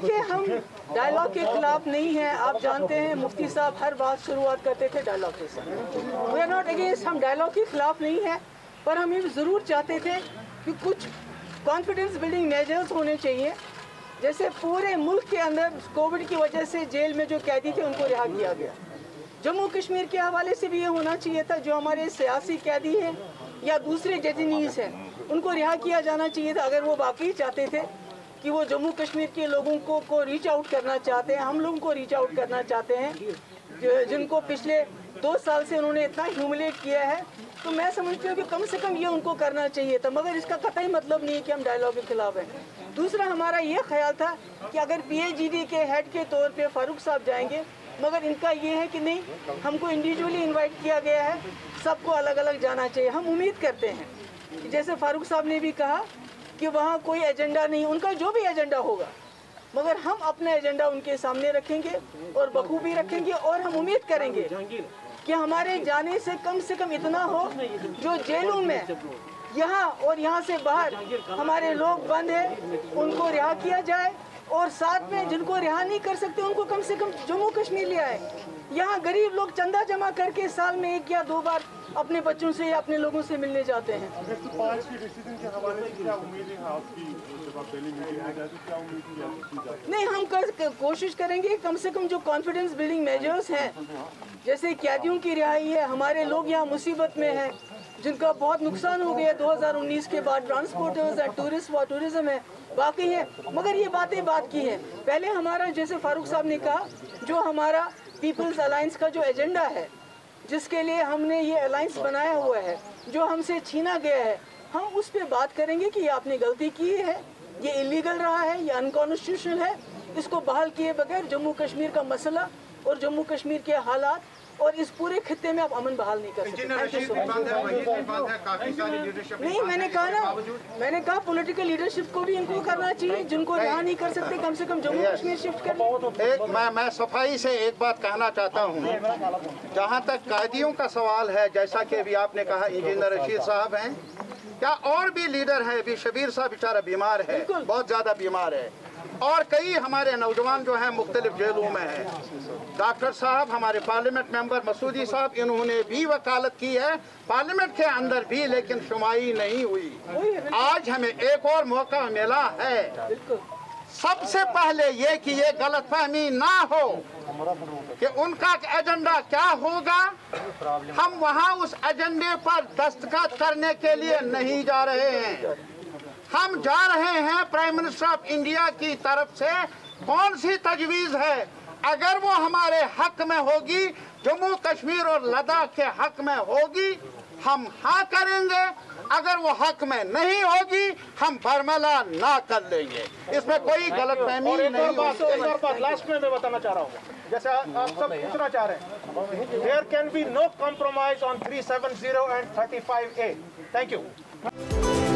देखिए, हम डायलॉग के खिलाफ नहीं हैं। आप जानते हैं, मुफ्ती साहब हर बात शुरुआत करते थे डायलॉग के साथ। वी आर नॉट अगेंस्ट हम डायलॉग के खिलाफ नहीं हैं, पर हम ये ज़रूर चाहते थे कि कुछ कॉन्फिडेंस बिल्डिंग मेजर्स होने चाहिए, जैसे पूरे मुल्क के अंदर कोविड की वजह से जेल में जो कैदी थे, उनको रिहा किया गया। जम्मू कश्मीर के हवाले से भी ये होना चाहिए था, जो हमारे सियासी कैदी हैं या दूसरे जजनीस हैं, उनको रिहा किया जाना चाहिए था, अगर वो वाकई चाहते थे कि वो जम्मू कश्मीर के लोगों को को रीच आउट करना चाहते हैं, हम लोगों को रीच आउट करना चाहते हैं। जिनको पिछले दो साल से उन्होंने इतना ह्यूमिलेट किया है तो मैं समझती हूँ कि कम से कम ये उनको करना चाहिए था, मगर इसका कतई मतलब नहीं है कि हम डायलॉग के खिलाफ हैं। दूसरा, हमारा ये ख्याल था कि अगर पीएचईडी के हेड के तौर पे फारूक साहब जाएँगे, मगर इनका ये है कि नहीं, हमको इंडिविजुअली इनवाइट किया गया है, सबको अलग अलग जाना चाहिए। हम उम्मीद करते हैं जैसे फारूक साहब ने भी कहा कि वहाँ कोई एजेंडा नहीं, उनका जो भी एजेंडा होगा। मगर हम अपना एजेंडा उनके सामने रखेंगे और बखूबी रखेंगे और हम उम्मीद करेंगे कि हमारे जाने से कम से कम इतना हो जो जेलों में यहाँ और यहाँ से बाहर हमारे लोग बंद हैं, उनको रिहा किया जाए और साथ में जिनको रिहा नहीं कर सकते उनको कम से कम जम्मू कश्मीर ले आए। यहाँ गरीब लोग चंदा जमा करके साल में एक या दो बार अपने बच्चों से या अपने लोगों से मिलने जाते हैं। नहीं हम कर, कर, कोशिश करेंगे कम से कम जो कॉन्फिडेंस बिल्डिंग मेजर्स हैं जैसे कैदियों की रिहाई है हमारे लोग यहाँ मुसीबत में हैं जिनका बहुत नुकसान हो गया 2019 के बाद ट्रांसपोर्टर्स है टूरिस्ट व टूरिज़्म है। बाकी है, मगर ये बातें बात की है। पहले हमारा, जैसे फारूक साहब ने कहा, जो हमारा पीपल्स अलायंस का जो एजेंडा है, जिसके लिए हमने ये अलायंस बनाया हुआ है, जो हमसे छीना गया है, हम उस पर बात करेंगे कि आपने गलती की है, ये इलीगल रहा है, ये अनकॉन्स्टिट्यूशनल है, इसको बहाल किए बगैर जम्मू कश्मीर का मसला और जम्मू कश्मीर के हालात और इस पूरे खत्ते में आप अमन बहाल नहीं कर सकते। है है नहीं मैंने कहा ना मैंने कहा पॉलिटिकल लीडरशिप को भी इनको करना चाहिए जिनको रिहा नहीं कर सकते कम से कम जम्मू कश्मीर शिफ्ट कर एक मैं मैं सफ़ाई से एक बात कहना चाहता हूँ। जहाँ तक कैदियों का सवाल है जैसा कि अभी आपने कहा इंजीनियर रशीद साहब हैं क्या और भी लीडर हैं? अभी शबीर साहब बेचारा बीमार है बहुत ज़्यादा बीमार है। और कई हमारे नौजवान जो हैं मुख्तलिफ़ जेलों में हैं। डॉक्टर साहब, हमारे पार्लियामेंट मेंबर मसूदी साहब, इन्होंने भी वकालत की है। पार्लियामेंट के अंदर भी लेकिन शुमाई नहीं हुई। आज हमें एक और मौका मिला है। सबसे पहले ये कि ये गलतफहमी ना हो कि उनका एजेंडा क्या होगा, हम वहाँ उस एजेंडे पर दस्तखत करने के लिए नहीं जा रहे हैं। हम जा रहे हैं प्राइम मिनिस्टर ऑफ़ इंडिया की तरफ़ से। कौन सी तजवीज़ है? अगर वो हमारे हक में होगी जम्मू कश्मीर और लद्दाख के हक में होगी हम हाँ करेंगे। अगर वो हक में नहीं होगी हम बरमला ना कर लेंगे। इसमें कोई गलत फहमी नहीं बात एक और बात लास्ट में मैं बताना चाह रहा हूँ। जैसे आप सब पूछना चाह रहे हैं। There can be no compromise on 370 and 35A thank you